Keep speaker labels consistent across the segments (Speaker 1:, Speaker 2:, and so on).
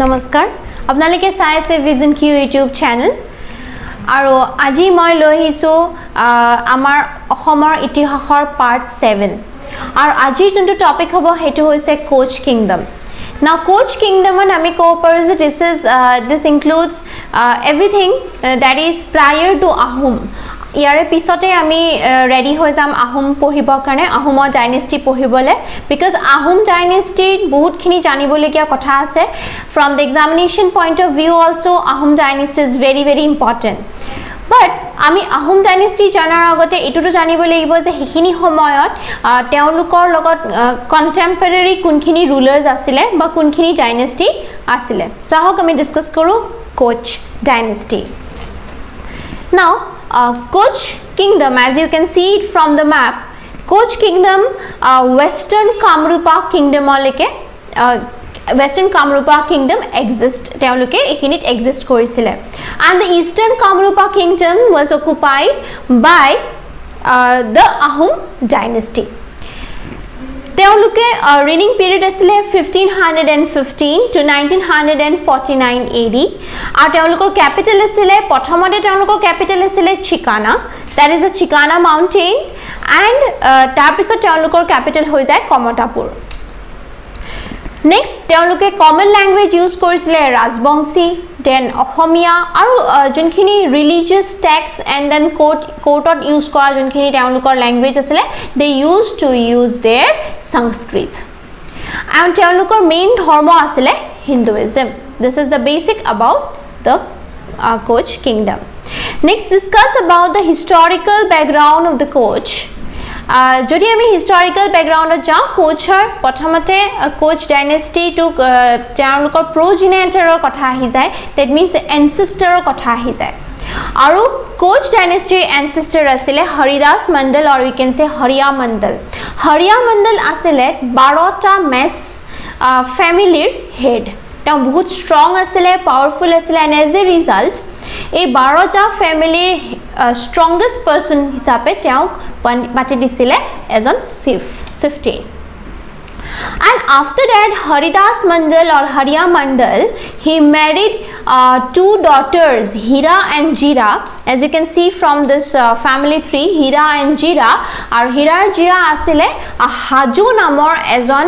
Speaker 1: নমস্কাৰ। আপোনালোকে চাই আছে ভিজন কিউ ইউটিউব চেনেল আৰু আজি মই লৈ আহিছোঁ আমাৰ অসমৰ ইতিহাসৰ পাৰ্ট ছেভেন আৰু আজিৰ যোনটো টপিক হ'ব সেইটো হৈছে কোচ কিংডম নাও কোচ কিংডমত আমি ক'ব পাৰোঁ যে this is this includes everything that is prior to Ahom. ইয়াৰে পিছতে আমি ৰেডি হৈ যাম আহোম পঢ়িবৰ কাৰণে আহোমৰ ডাইনেষ্টি পঢ়িবলৈ। বিকজ আহোম ডাইনেষ্টিত বহুতখিনি জানিবলগীয়া কথা আছে। From the examination point of view also' Ahom dynasty is very very important but আমি আহোম ডাইনেষ্টি জনাৰ আগতে এইটোতো জানিব লাগিব যে সেইখিনি সময়ত তেওঁলোকৰ লগত কণ্টেম্পৰেৰী কোনখিনি ৰুলাৰ্ছ আছিলে বা কোনখিনি ডাইনেষ্টি আছিলে। চ' আহক আমি ডিছকাছ কৰোঁ Koch dynasty now uh, Koch kingdom as you can see it from the map Koch kingdom uh, western Kamrupa kingdom olike uh, western Kamrupa kingdom exist তেওঁলোকে এইখিনিত exist কৰিছিলে and the eastern Kamrupa kingdom was occupied by uh, the Ahom dynasty তেওঁলোকে ruling period আছিলে fifteen hundred and fifteen to nineteen hundred and forty nine A D আৰু তেওঁলোকৰ capital আছিলে প্ৰথমতে তেওঁলোকৰ কেপিটেল আছিলে Chikana that is a Chikana mountain and তাৰপিছত তেওঁলোকৰ কেপিটেল হৈ যায় কমতাপুৰ। নেক্সট তেওঁলোকে কমন লেংগুৱেজ ইউজ কৰিছিলে ৰাজবংশী দেন অসমীয়া আৰু যোনখিনি religious text and then court কোৰ্টত use কৰা যোনখিনি তেওঁলোকৰ লেংগুৱেজ আছিলে দে ইউজ টু ইউজ দেৰ সংস্কৃত আৰু তেওঁলোকৰ মেইন ধৰ্ম আছিলে Hinduism this is the basic about the Koch kingdom next discuss about the historical background of the Koch যদি আমি হিষ্টৰিকেল বেকগ্ৰাউণ্ডত যাওঁ কোচৰ প্ৰথমতে কোচ ডাইনেষ্টিটোক তেওঁলোকৰ প্ৰজিনেটাৰৰ কথা আহি যায় ডেট মিনছ এনচিষ্টাৰৰ কথা আহি যায়। আৰু কোচ ডাইনেষ্টিৰ এনচিষ্টাৰ আছিলে হৰিদাস মণ্ডল আৰু উই কেন চে হৰিয়া মণ্ডল। হৰিয়া মণ্ডল আছিলে বাৰটা মেচ ফেমিলিৰ হেড তেওঁ বহুত ষ্ট্ৰং আছিলে পাৱাৰফুল আছিলে এণ্ড এজ এ ৰিজাল্ট এই বাৰটা ফেমিলিৰ ষ্ট্ৰংগেষ্ট পাৰ্চন হিচাপে তেওঁক পাতি দিছিলে এজন chief chieftain and after that Haridas Mandal or Haria Mandal he married two daughters Hira and Jira. As you can see from this family three Hira and Jira. আৰু হীৰাৰ জিৰা আছিলে হাজু নামৰ এজন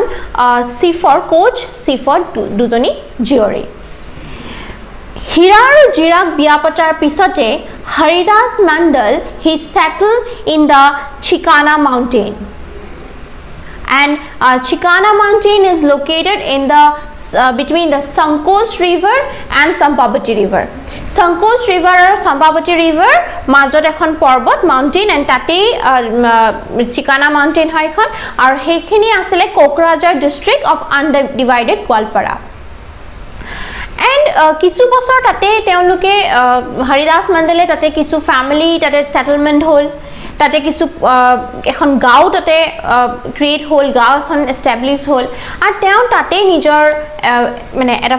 Speaker 1: চিফৰ কোচ চিফৰ দুজনী জীয়ৰী। হীৰা আৰু জিৰাক বিয়া পতাৰ পিছতে Haridas Mondal he settled in the Chikana mountain and Chikana mountain is located in the between the Sankosh river and Champabati river Sankosh river আৰু চম্পাৱতী ৰিভাৰ মাজত এখন পৰ্বত মাউণ্টেইন এণ্ড তাতেই চিকানা মাউণ্টেইন হয় এখন আৰু সেইখিনি আছিলে Kokrajhar district of undivided Goalpara and কিছু বছৰ তাতে তেওঁলোকে হৰিদাস মণ্ডলে তাতে কিছু ফেমিলি তাতে ছেটেলমেণ্ট হ'ল। তাতে কিছু এখন গাঁও তাতে ক্ৰিয়েট হ'ল গাঁও এখন এষ্টাব্লিছ হ'ল। আৰু তেওঁ তাতেই নিজৰ মানে এটা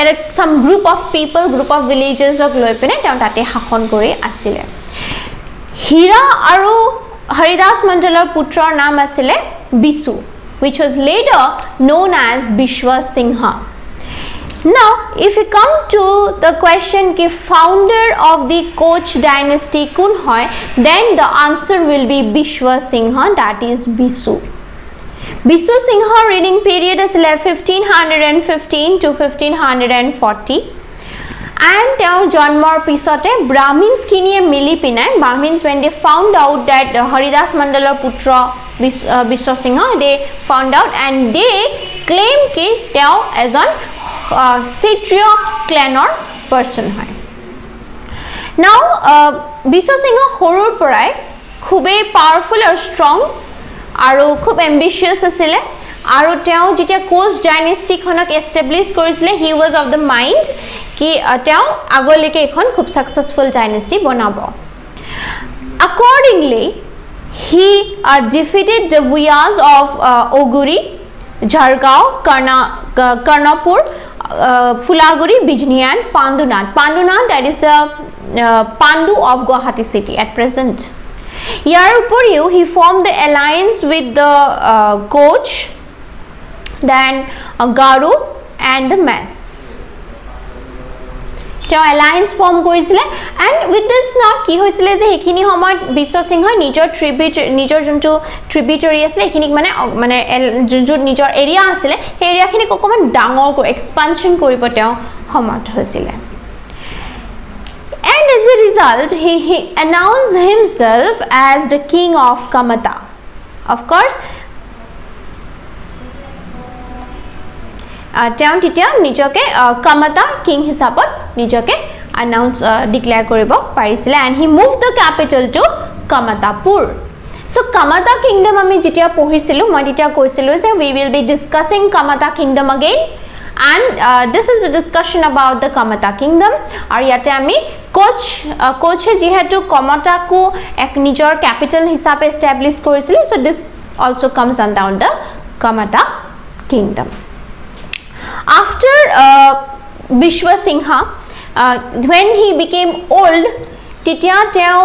Speaker 1: এটা some group of people group of ভিলেজেছক লৈ পিনে তেওঁ তাতে শাসন কৰি আছিলে। হীৰা আৰু হৰিদাস মণ্ডলৰ পুত্ৰৰ নাম আছিলে Bisu which was later known as Biswa Singha Now, if you come to the question ki founder of the Koch dynasty kun hoy, then the answer will be Bishwa Singha, that is Bisu. Bisu Singha reigning period is 1515 to 1540. And তেওঁৰ জন্মৰ পিছতে ব্ৰাহ্মিনছখিনিয়ে মিলি পিনাই ব্ৰাহ্মিনছ when they found out that Haridas মণ্ডলৰ পুত্ৰ বিশ্ব সিংহ they found out and they claim কি তেওঁ এজন চিট্ৰিয় ক্লেনৰ পাৰ্চন হয়। নাও বিশ্ব সিংহ সৰুৰ পৰাই খুবেই পাৱাৰফুল আৰু ষ্ট্ৰং আৰু খুব এম্বিচিয়াছ আছিলে আৰু তেওঁ যেতিয়া কোচ ডাইনেষ্টিখনক এষ্টাব্লিছ কৰিছিলে he was of the mind কি তেওঁ আগলৈকে এইখন খুব ছাকচেছফুল ডাইনেষ্টি বনাব। Accordingly he defeated the Bhuyas of Auguri Jhargaon Karna Karnapur Phulaguri Bijni and Pandunath Pandunath that is the Pandu of Guwahati city at present year উপৰিও he form the alliance with the Koch then Garo and the Mech তেওঁ alliance form কৰিছিলে। And with this not কি হৈছিলে যে সেইখিনি সময়ত বিশ্বসিংহই নিজৰ tribute নিজৰ যোনটো ট্ৰিবিউটৰী আছিলে সেইখিনিক মানে মানে যোনটো নিজৰ এৰিয়া আছিলে সেই এৰিয়াখিনিক অকণমান ডাঙৰ এক্সপানশ্যন কৰিব তেওঁ সমৰ্থ হৈছিলে। And as a result he he announce himself as the king of Kamata of course তেওঁ তেতিয়া নিজকে কামাতাৰ কিং হিচাপত নিজকে আনাউন্স ডিক্লেয়াৰ কৰিব পাৰিছিলে and he move the capital to Kamatapur so' Kamata kingdom আমি যেতিয়া পঢ়িছিলোঁ মই তেতিয়া কৈছিলোঁ যে we will be discussing Kamata kingdom again and this is discussion about the Kamata kingdom আৰু ইয়াতে আমি কোচ কোচে যিহেতু কমতাকো এক নিজৰ কেপিটেল হিচাপে এষ্টাব্লিছ কৰিছিলে so' this also' comes on down the Kamata kingdom uh, Vishwa Singha, uh, when he became old, তেতিয়া তেওঁ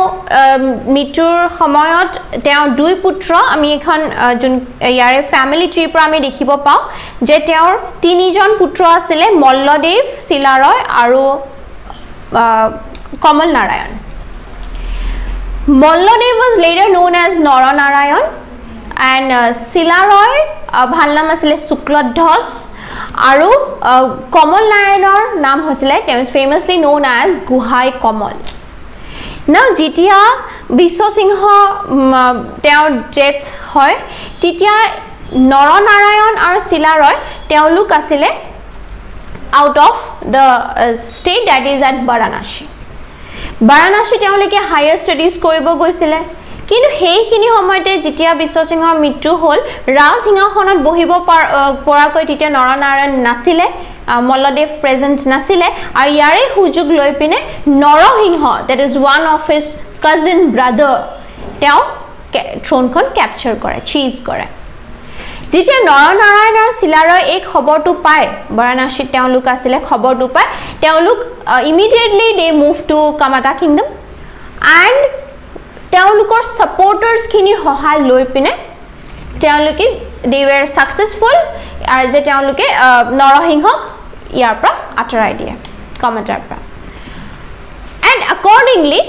Speaker 1: মৃত্যুৰ সময়ত তেওঁ দুই পুত্ৰ আমি এখন যোন ইয়াৰে ফেমিলি ট্ৰিৰ পৰা আমি দেখিব পাওঁ যে তেওঁৰ তিনিজন পুত্ৰ আছিলে মল্লদেৱ চিলাৰয় আৰু Kamal Narayan Malladev was later known as Naranarayan and Chilarai ভাল নাম আছিলে শুক্লধ্বজ আৰু কমল নাৰায়ণৰ নাম হৈছিলে তেওঁ is famously known as Gohain Kamal. ন যেতিয়া বিশ্বসিংহ তেওঁৰ ডেথ হয় তেতিয়া নৰনাৰায়ণ আৰু চিলাৰয় তেওঁলোক আছিলে out of the state that is at Varanasi Varanasi তেওঁলোকে হায়াৰ ষ্টাডিজ কৰিব গৈছিলে। কিন্তু সেইখিনি সময়তে যেতিয়া বিশ্বসিংহৰ মৃত্যু হ'ল ৰাজসিংহাসনত বহিব পৰাকৈ তেতিয়া নৰনাৰায়ণ নাছিলে মল্লদেৱ প্ৰেজেণ্ট নাছিলে আৰু ইয়াৰে সুযোগ লৈ পিনে Narasingha that is one of his cousin brother তেওঁ থ্ৰনখন কেপচাৰ কৰে চিজ কৰে। যেতিয়া নৰনাৰায়ণ আৰু চিলাৰয় এই খবৰটো পায় বাৰাণসীত তেওঁলোক আছিলে খবৰটো পায় তেওঁলোক immediately they move to Kamata kingdom and তেওঁলোকৰ ছাপৰ্টাৰ্ছখিনিৰ সহায় লৈ পিনে তেওঁলোকে দে ৱেৰ ছাকচেছফুল আৰু যে তেওঁলোকে নৰসিংহক ইয়াৰ পৰা আঁতৰাই দিয়ে কমেটাৰ পৰা। And accordingly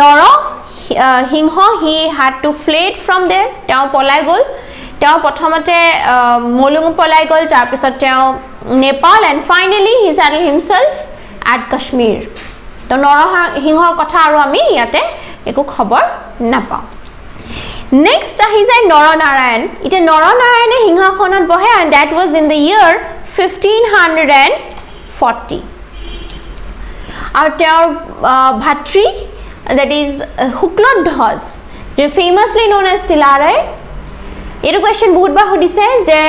Speaker 1: Nara Singha he had to fled from there তেওঁ পলাই গ'ল। তেওঁ প্ৰথমতে মলুং পলাই গ'ল তাৰপিছত তেওঁ Nepal and finally he settle himself at Kashmir তো নৰসিংহৰ কথা আৰু আমি ইয়াতে একো খবৰ নাপাওঁ। নেক্সট আহি যায় নৰনাৰায়ণ। এতিয়া নৰনাৰায়ণে সিংহাসনত বহে and that was in the year fifteen hundred and forty আৰু তেওঁৰ ভাতৃ that is Shukladhwaj famously known as Chilarai এইটো কুৱেশ্যন বহুতবাৰ সুধিছে যে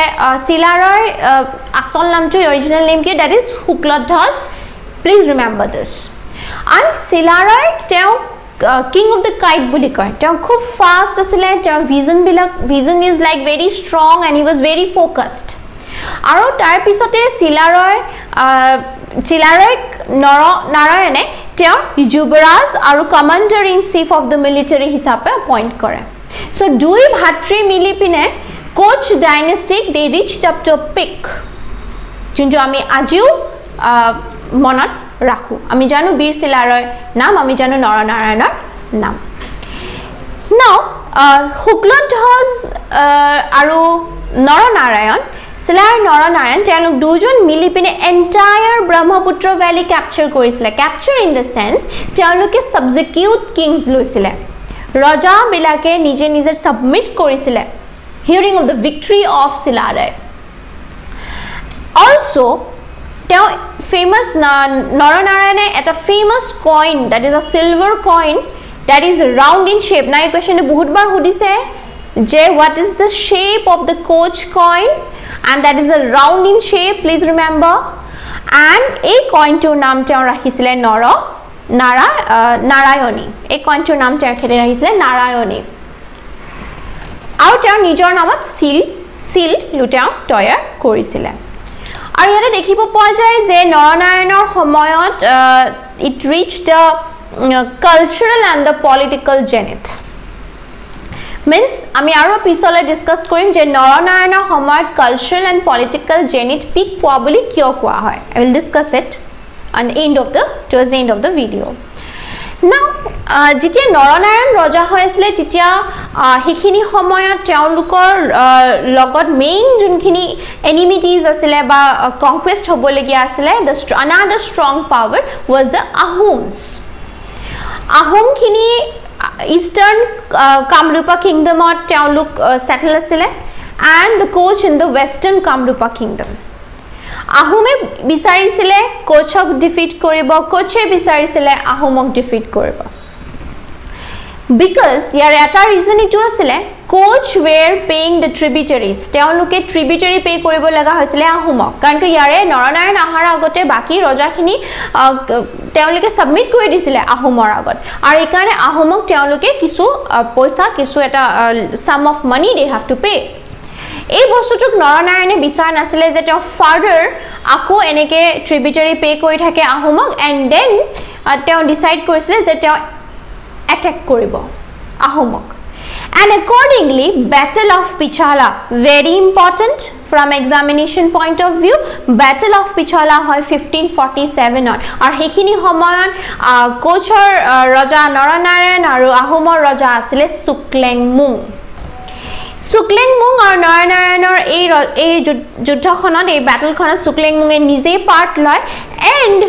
Speaker 1: চিলাৰয় আচল নামটো অৰিজিনেল নেম কি? That is Shukladhwaj. Please remember this and Chilarai তেওঁ কিং অফ দ্য কাইট বুলি কয়। তেওঁ খুব ফাষ্ট আছিলে তেওঁৰ ভিজনবিলাক vision is like very strong and he was very focused আৰু তাৰপিছতে চিলাৰয় চিলাৰয় নৰ নাৰায়ণে তেওঁ যুৱৰাজ আৰু commander in chief of the military হিচাপে এপইণ্ট কৰে। চ' দুই ভাতৃ মিলি পিনে Koch dynastic they reach to peak যোনটো আমি আজিও মনত ৰাখোঁ। আমি জানো বীৰ চিলাৰয় নাম আমি জানো নৰনাৰায়ণৰ নাম। ন শুক্লধ্বজ আৰু নৰনাৰায়ণ চিলাৰ নৰনাৰায়ণ তেওঁলোক দুজন মিলি পিনে এণ্টায়াৰ ব্ৰহ্মপুত্ৰ ভেলী কেপচাৰ কৰিছিলে। কেপচাৰ ইন দ্য চেন্স তেওঁলোকে ছাবজেকিউট কিংছ লৈছিলে। ৰজাবিলাকে নিজে নিজে ছাবমিট কৰিছিলে। Hearing of the victory of Chilarai. Also' তেওঁ ফেমাছ নৰনাৰায়ণে এটা famous coin that is a silver coin that is round in shape নাই এই কুৱেশ্যনটো বহুতবাৰ সুধিছে যে what is the shape of the Koch coin and that is a round in shape please remember and এই কইনটোৰ নাম তেওঁ ৰাখিছিলে নৰ নাৰা নাৰায়ণী। এই কইনটোৰ নাম তেওঁ খেতি ৰাখিছিলে নাৰায়ণী। আৰু তেওঁৰ নিজৰ নামত চিল চিল তেওঁ তৈয়াৰ কৰিছিলে। আৰু ইয়াতে দেখিব পোৱা যায় যে নৰনাৰায়ণৰ সময়ত it reach the cultural and the political zenith means আমি আৰু পিছলৈ ডিছকাছ কৰিম যে নৰনাৰায়ণৰ সময়ত cultural and political zenith peak পোৱা বুলি কিয় কোৱা হয়। I will discuss it on end of the towards end of the video' now যেতিয়া নৰনাৰায়ণ ৰজা হৈ আছিলে তেতিয়া সেইখিনি সময়ত তেওঁলোকৰ লগত মেইন যোনখিনি এনিমিটিজ আছিলে বা কংকুৱেষ্ট হ'বলগীয়া আছিলে the another strong power was the Ahoms আহোমখিনি eastern Kamrupa কিংডমত তেওঁলোক ছেটেল আছিলে and the Koch in the western Kamrupa kingdom আহোমে বিচাৰিছিলে কোচক ডিফিট কৰিব কোচে বিচাৰিছিলে আহোমক ডিফিট কৰিব। বিকজ ইয়াৰ এটা ৰিজন এইটো আছিলে Koch were paying the tributaries তেওঁলোকে ট্ৰিবিউটাৰী পে' কৰিব লগা হৈছিলে আহোমক। কাৰণ কি ইয়াৰে নৰনাৰায়ণ অহাৰ আগতে বাকী ৰজাখিনি তেওঁলোকে ছাবমিট কৰি দিছিলে আহোমৰ আগত। আৰু সেইকাৰণে আহোমক তেওঁলোকে কিছু পইচা কিছু এটা sum of money they have to pay' এই বস্তুটোক নৰনাৰায়ণে বিচৰা নাছিলে যে তেওঁ ফাৰ্ডাৰ আকৌ এনেকৈ ট্ৰিবিউটাৰী পে' কৰি থাকে আহোমক এণ্ড দেন তেওঁ ডিচাইড কৰিছিলে যে তেওঁ এটেক কৰিব আহোমক। And accordingly battle of Pichala very important from examination point of view battle of Pichala হয় ফিফটিন ফৰ্টি ছেভেনত আৰু সেইখিনি সময়ত কোচৰ ৰজা নৰনাৰায়ণ আৰু আহোমৰ ৰজা আছিলে চুকলেং মুং চুকলেং মুং আৰু নৰনাৰায়ণৰ এই এই যুদ্ধখনত এই বেটেলখনত চুকলেং মুঙে নিজেই পাৰ্ট লয়। এণ্ড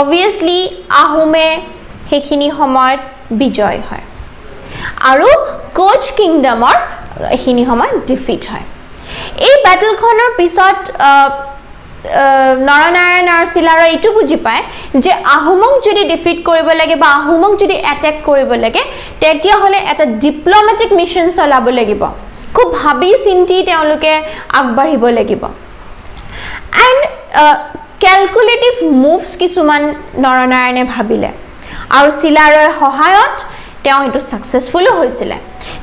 Speaker 1: অভিয়াছলি আহোমে সেইখিনি সময়ত বিজয় হয়। আৰু কোচ কিংডমৰ এইখিনি সময়ত ডিফিট হয়। এই বেটেলখনৰ পিছত নৰনাৰায়ণ আৰু চিলাৰে এইটো বুজি পায় যে আহোমক যদি ডিফিট কৰিব লাগে বা আহোমক যদি এটেক কৰিব লাগে তেতিয়াহ'লে এটা ডিপ্ল'মেটিক মিছন চলাব লাগিব। খুব ভাবি চিন্তি তেওঁলোকে আগবাঢ়িব লাগিব। এণ্ড কেলকুলেটিভ মুভছ কিছুমান নৰনাৰায়ণে ভাবিলে। আৰু চিলাৰৰ সহায়ত তেওঁ সেইটো ছাকচেছফুলো হৈছিলে।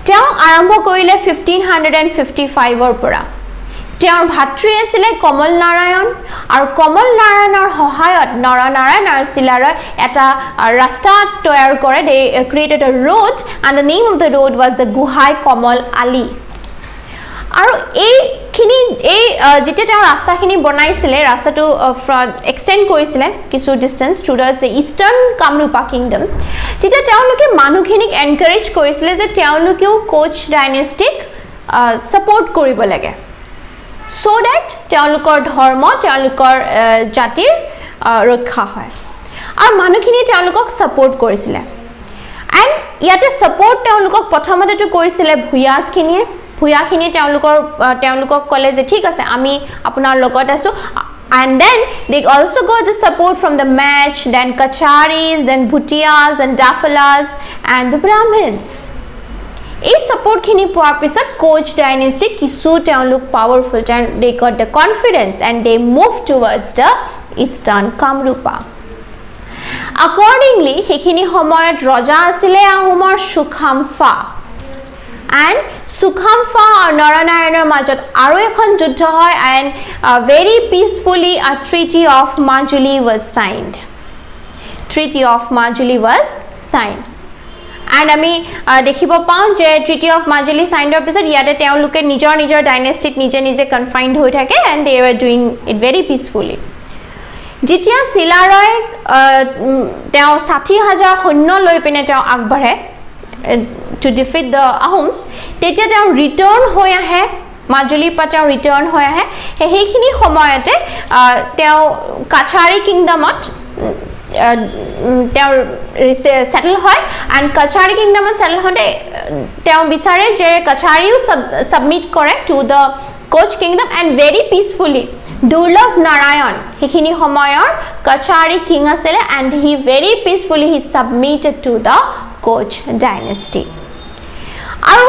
Speaker 1: তেওঁ আৰম্ভ কৰিলে ফিফটিন হাণ্ড্ৰেড এণ্ড ফিফটি ফাইভৰ পৰা। তেওঁৰ ভাতৃ আছিলে কমল নাৰায়ণ আৰু কমল নাৰায়ণৰ সহায়ত নৰনাৰায়ণ আৰু চিলাৰয় এটা ৰাস্তা তৈয়াৰ কৰে they created a road and the name of the road was the Gohain Kamal Ali আৰু এইখিনি এই যেতিয়া তেওঁ ৰাস্তাখিনি বনাইছিলে ৰাস্তাটো এক্সটেণ্ড কৰিছিলে কিছু distance to the eastern Kamrupa kingdom তেতিয়া তেওঁলোকে মানুহখিনিক এনকাৰেজ কৰিছিলে যে তেওঁলোকেও কোচ ডাইনেষ্টিক ছাপৰ্ট কৰিব লাগে। চ' ডেট তেওঁলোকৰ ধৰ্ম তেওঁলোকৰ জাতিৰ ৰক্ষা হয়। আৰু মানুহখিনিয়ে তেওঁলোকক ছাপৰ্ট কৰিছিলে। এণ্ড ইয়াতে ছাপৰ্ট তেওঁলোকক প্ৰথমতেতো কৰিছিলে ভূঞাজখিনিয়ে। ভূঞাখিনিয়ে তেওঁলোকৰ তেওঁলোকক ক'লে যে ঠিক আছে আমি আপোনাৰ লগত আছোঁ। And then they also' got the support from the Mech then Kacharis then Bhutias then Daflas and the brahmins এই ছাপৰ্টখিনি পোৱাৰ পিছত কোচ ডাইনেষ্টি কিছু তেওঁলোক powerful they got the confidence and they move towards the eastern Kamrupa accordingly সেইখিনি সময়ত ৰজা আছিলে আহোমৰ সুখামফা এণ্ড সুখামফা আৰু নৰনাৰায়ণৰ মাজত আৰু এখন যুদ্ধ হয় and very peacefully a treaty of Majuli was signed treaty of Majuli was signed and আমি দেখিব পাওঁ যে ট্ৰিটি অফ মাজুলী চাইণ্ডৰ পিছত ইয়াতে তেওঁলোকে নিজৰ নিজৰ ডাইনেষ্টিত নিজে নিজে কনফাইণ্ড হৈ থাকে and they are doing it very peacefully যেতিয়া চিলাৰয় তেওঁ ষাঠি হাজাৰ সৈন্য লৈ পিনে তেওঁ আগবাঢ়ে টু ডিফিট দ্য আহোমছ তেতিয়া তেওঁ ৰিটাৰ্ণ হৈ আহে মাজুলীৰ পৰা তেওঁ ৰিটাৰ্ণ হৈ আহে। সেইখিনি সময়তে তেওঁ কাছাৰী কিংডমত তেওঁৰ ছেটেল হয়। এণ্ড কাছাৰী কিংডমত ছেটেল হওঁতে তেওঁ বিচাৰে যে কাছাৰীও ছাব ছাবমিট কৰে to the Koch kingdom and very peacefully Durlabh Narayan সেইখিনি সময়ৰ কাছাৰী কিং আছিলে and he very peacefully he submitted to the Koch dynasty আৰু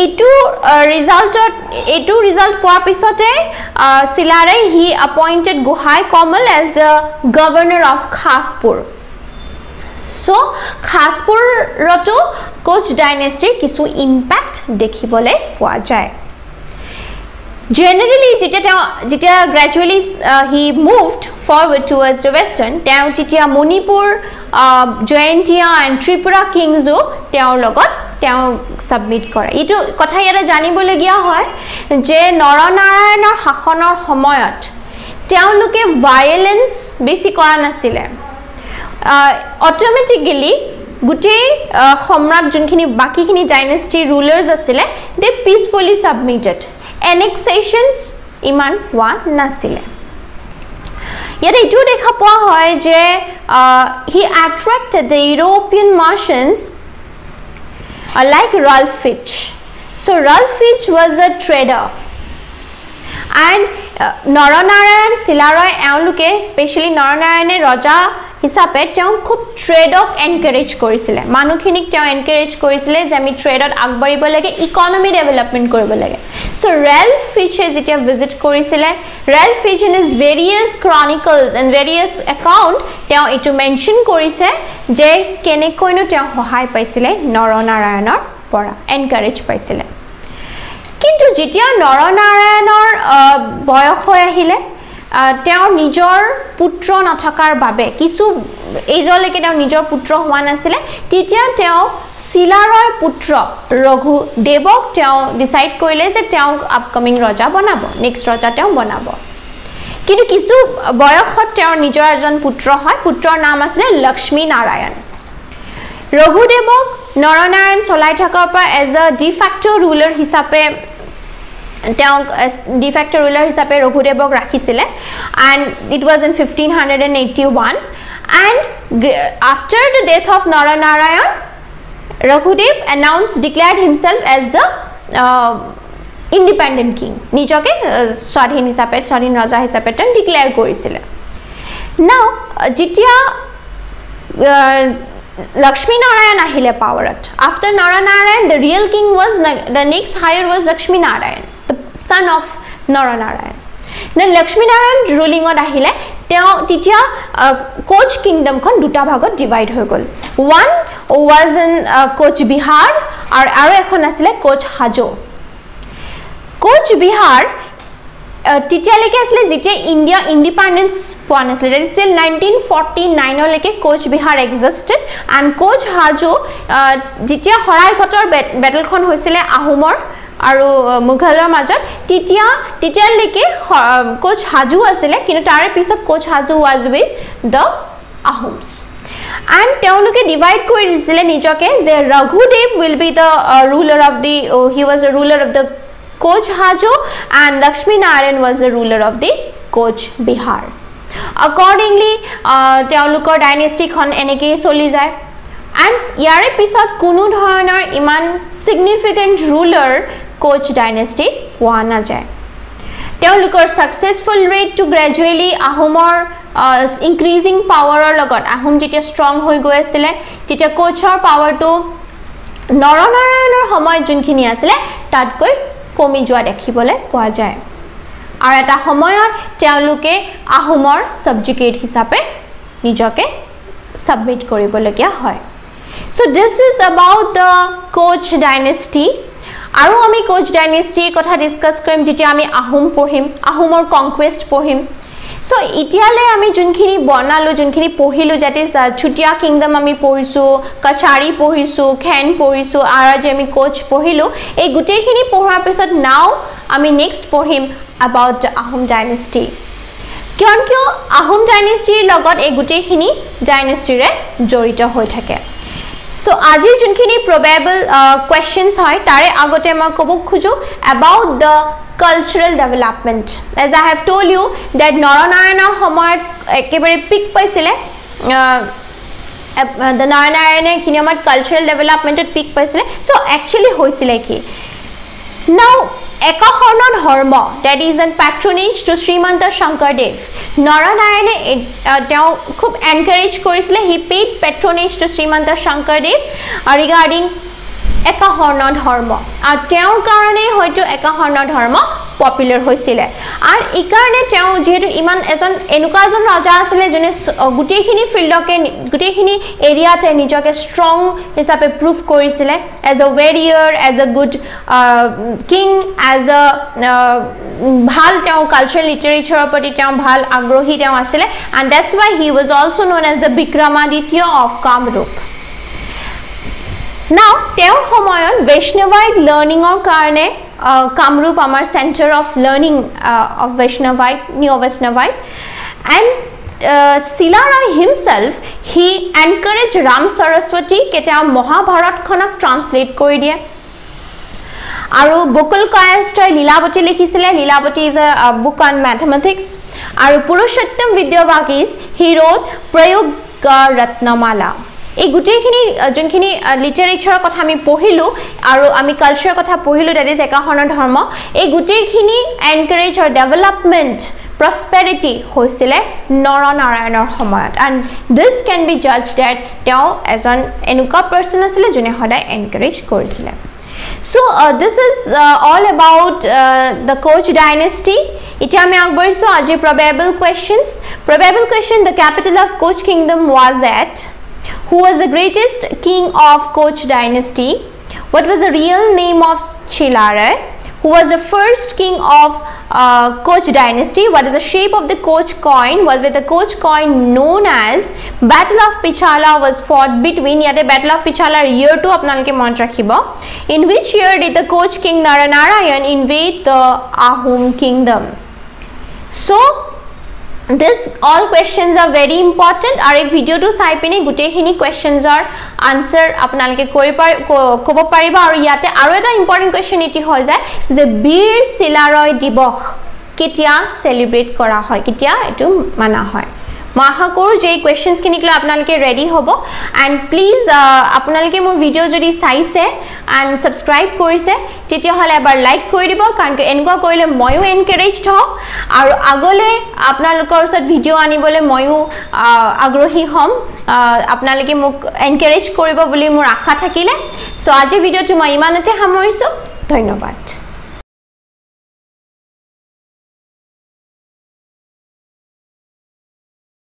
Speaker 1: এইটো ৰিজাল্টত এইটো ৰিজাল্ট পোৱাৰ পিছতে Chilarai he appointed Gohain Kamal as the governor of Khaspur so' খাছপুৰতো Koch ডাইনেষ্টিৰ কিছু ইম্পেক্ট দেখিবলৈ পোৱা যায় জেনেৰেলি যেতিয়া তেওঁ যেতিয়া gradually he moved forward towards the western তেওঁ তেতিয়া মণিপুৰ জয়ন্তীয়া এণ্ড ত্ৰিপুৰা কিংছো তেওঁৰ লগত তেওঁ ছাবমিট কৰে। এইটো কথা ইয়াতে জানিবলগীয়া হয় যে নৰনাৰায়ণৰ শাসনৰ সময়ত তেওঁলোকে ভায়লেঞ্চ বেছি কৰা নাছিলে। অট'মেটিকেলি গোটেই সম্ৰাট যোনখিনি বাকীখিনি ডাইনেষ্টিৰ ৰুলাৰ্ছ আছিলে দে পিচফুলি ছাবমিটেড এনেক্সেশ্যনছ ইমান হোৱা নাছিলে। ইয়াত এইটোও দেখা পোৱা হয় যে he attracted the European merchants like Ralph Fitch so' Ralph Fitch was a trader and Naranarayan Chilarai এওঁলোকে স্পেচিয়েলি নৰনাৰায়ণে ৰজা হিচাপে তেওঁ খুব ট্ৰেডক এনকাৰেজ কৰিছিলে। মানুহখিনিক তেওঁ এনকাৰেজ কৰিছিলে যে আমি ট্ৰেডত আগবাঢ়িব লাগে ইকনমি ডেভেলপমেণ্ট কৰিব লাগে। চ' ৰেল ফিচে যেতিয়া ভিজিট কৰিছিলে Ralph Fitch in is various chronicles and various account তেওঁ এইটো মেনশ্যন কৰিছে যে কেনেকৈনো তেওঁ সহায় পাইছিলে নৰনাৰায়ণৰ পৰা এনকাৰেজ পাইছিলে। কিন্তু যেতিয়া নৰনাৰায়ণৰ বয়স হৈ আহিলে তেওঁৰ নিজৰ পুত্ৰ নথকাৰ বাবে কিছু এইজলৈকে তেওঁ নিজৰ পুত্ৰ হোৱা নাছিলে। তেতিয়া তেওঁ চিলাৰয় পুত্ৰ ৰঘুদেৱক তেওঁ ডিচাইড কৰিলে যে তেওঁক আপকামিং ৰজা বনাব নেক্সট ৰজা তেওঁ বনাব। কিন্তু কিছু বয়সত তেওঁৰ নিজৰ এজন পুত্ৰ হয় পুত্ৰৰ নাম আছিলে লক্ষ্মী নাৰায়ণ। ৰঘুদেৱক নৰনাৰায়ণ চলাই থকাৰ পৰা এজ এ ডিফেক্ট ৰুলাৰ হিচাপে তেওঁক ডিফেক্ট ৰুলাৰ হিচাপে ৰঘুদেৱক ৰাখিছিলে। And it was in fifteen hundred and eighty one and after the death of Naranarayan Raghudev announce declared himself as the independent king নিজকে স্বাধীন হিচাপে স্বাধীন ৰজা হিচাপে তেওঁ ডিক্লেয়াৰ কৰিছিলে। নাও যেতিয়া লক্ষ্মীনাৰায়ণ আহিলে পাৱাৰত after Naranarayan the real king was the next higher was Lakshminarayan son of Naranarayan. Then Lakshminarayan ruling আহিলে তেওঁ তেতিয়া কোচ কিংডমখন দুটা ভাগত ডিভাইড হৈ গ'ল। One was in Koch Bihar আৰু আৰু এখন আছিলে কোচ হাজো কোচ বিহাৰ তেতিয়ালৈকে আছিলে যেতিয়া ইণ্ডিয়া ইণ্ডিপেণ্ডেঞ্চ পোৱা নাছিলে। ডেট ষ্টিল নাইনটিন ফৰ্টি নাইনলৈকে কোচ বিহাৰ এক্সিষ্টেড এণ্ড কোচ হাজো যেতিয়া শৰাইঘাটৰ বেটেলখন হৈছিলে আহোমৰ আৰু মোগলৰ মাজত তেতিয়া তেতিয়ালৈকে কোচ হাজো আছিলে কিন্তু তাৰে পিছত Koch Hajo was with the Ahoms and তেওঁলোকে ডিভাইড কৰি দিছিলে নিজকে যে Raghudev will be the ruler of the he was the ruler of the Koch Hajo and Lakshmi Narayan was the ruler of the Koch Bihar accordingly তেওঁলোকৰ ডাইনেষ্টিখন এনেকৈয়ে চলি যায়। এণ্ড ইয়াৰে পিছত কোনো ধৰণৰ ইমান ছিগনিফিকেণ্ট ৰুলাৰ কোচ ডাইনেষ্টি পোৱা নাযায় তেওঁলোকৰ ছাকচেছফুল ৰেটটো গ্ৰেজুৱেলি আহোমৰ ইনক্ৰিজিং পাৱাৰৰ লগত আহোম যেতিয়া ষ্ট্ৰং হৈ গৈ আছিলে তেতিয়া কোচৰ পাৱাৰটো নৰনাৰায়ণৰ সময়ত যোনখিনি আছিলে তাতকৈ কমি যোৱা দেখিবলৈ পোৱা যায় আৰু এটা সময়ত তেওঁলোকে আহোমৰ ছাবজুকেট হিচাপে নিজকে ছাবমিট কৰিবলগীয়া হয় so' this is about the Koch dynasty আৰু আমি কোচ ডাইনেষ্টিৰ কথা ডিছকাছ কৰিম যেতিয়া আমি আহোম পঢ়িম আহোমৰ কংকুৱেষ্ট পঢ়িম। চ' এতিয়ালৈ আমি যোনখিনি বনালোঁ যোনখিনি পঢ়িলোঁ যাতে চুতীয়া কিংডম আমি পঢ়িছোঁ কছাৰী পঢ়িছোঁ খেন পঢ়িছোঁ আৰু আজি আমি কোচ পঢ়িলোঁ এই গোটেইখিনি পঢ়াৰ পিছত নাও আমি নেক্সট পঢ়িম এবাউট আহোম ডাইনেষ্টি কিয় কিয় আহোম ডাইনেষ্টিৰ লগত এই গোটেইখিনি ডাইনেষ্টিৰে জড়িত হৈ থাকে? চ' আজিৰ যোনখিনি প্ৰবেবল কুৱেশ্যনছ হয় তাৰে আগতে মই ক'ব খোজোঁ about the cultural development as I have told you that নৰনাৰায়ণৰ সময়ত একেবাৰে পিক পাইছিলে নাৰায়ণে এইখিনি সময়ত কালচাৰেল ডেভেলপমেণ্টত পিক পাইছিলে। চ' একচুৱেলি হৈছিলে কি? Now Ekasarana Dharma that is an patronage to Srimanta Sankardev নৰনাৰায়ণে তেওঁ খুব এনকাৰেজ কৰিছিলে he paid patronage to Srimanta Sankardev regarding Ekasarana Dharma. আৰু তেওঁৰ কাৰণেই হয়তো একাশৰ্ণ ধৰ্ম পপুলাৰ হৈছিলে। আৰু এইকাৰণে তেওঁ যিহেতু ইমান এজন এনেকুৱা এজন ৰজা আছিলে যোনে গোটেইখিনি ফিল্ডকে গোটেইখিনি এৰিয়াতে নিজকে ষ্ট্ৰং হিচাপে প্ৰুভ কৰিছিলে। As a warrior as a good king as a ভাল তেওঁ কালচাৰেল লিটাৰেচাৰৰ প্ৰতি তেওঁ ভাল আগ্ৰহী তেওঁ আছিলে। And that's Y he was also known as the Vikramaditya of Kamrup নাও তেওঁৰ সময়ত বৈষ্ণৱাইট লাৰ্ণিঙৰ কাৰণে কামৰূপ আমাৰ centre of learning of Vaishnavite new Vaishnavite and Shila Roy himself he encourage Ram সৰস্বতীক তেওঁ মহাভাৰতখনক ট্ৰান্সলেট কৰি দিয়ে আৰু বকুল কায়ষ্টই লীলাৱতী লিখিছিলে Lilavati is a book on mathematics আৰু পুৰুষোত্তম বিদ্যাবাগীজ হি ৰোড প্ৰয়োগ ৰত্নমালা এই গোটেইখিনি যোনখিনি লিটাৰেচাৰৰ কথা আমি পঢ়িলোঁ আৰু আমি কালচাৰৰ কথা পঢ়িলোঁ ডেট ইজ একাশৰণৰ ধৰ্ম এই গোটেইখিনি এনকাৰেজ আৰু ডেভেলপমেণ্ট প্ৰস্পেৰিটি হৈছিলে নৰনাৰায়ণৰ সময়ত এণ্ড দিছ কেন বি জাজ ডেট তেওঁ এজন এনেকুৱা পাৰ্চন আছিলে যোনে সদায় এনকাৰেজ কৰিছিলে is uh, all about uh, the Koch dynasty. এতিয়া আমি আগবাঢ়িছোঁ আজিৰ probable questions. Probable question, the capital of Koch kingdom was at. Who was the greatest king of Koch dynasty? What was the real name of Chilare? who was the first king of uh, Koch dynasty. What is the shape of the Koch coin? Well, with the Koch coin known as Battle of Pichala was fought between yet Battle of Pichala year 2 apnalke mon rakhibo. In which year did the Koch king Naranarayan invade the Ahom kingdom? So this all questions are very important আৰু এই ভিডিঅ'টো চাই পিনি গোটেইখিনি কুৱেশ্যনছৰ answer আপোনালোকে কৰি পাৰি ক'ব পাৰিব আৰু ইয়াতে আৰু এটা ইম্পৰ্টেণ্ট কুৱেশ্যন এটি হৈ যায় যে বীৰ চিলাৰয় দিৱস কেতিয়া চেলিব্ৰেট কৰা হয় কেতিয়া এইটো মানা হয় মই আশা কৰোঁ যে এই কুৱেশ্যনছখিনিক লৈ আপোনালোকে ৰেডি হ'ব। এণ্ড প্লিজ আপোনালোকে মোৰ ভিডিঅ' যদি চাইছে এণ্ড ছাবস্ক্ৰাইব কৰিছে তেতিয়াহ'লে এবাৰ লাইক কৰি দিব কাৰণ কি এনেকুৱা কৰিলে ময়ো এনকাৰেজড হওঁ আৰু আগলৈ আপোনালোকৰ ওচৰত ভিডিঅ' আনিবলৈ ময়ো আগ্ৰহী হ'ম। আপোনালোকে মোক এনকাৰেজ কৰিব বুলি মোৰ আশা থাকিলে। চ' আজিৰ ভিডিঅ'টো মই ইমানতে সামৰিছোঁ। ধন্যবাদ।